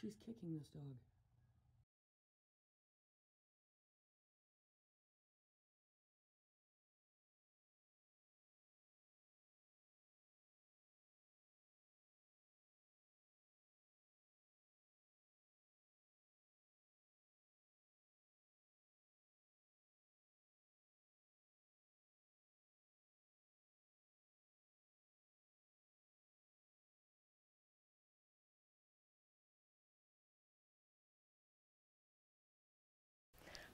she's kicking this dog.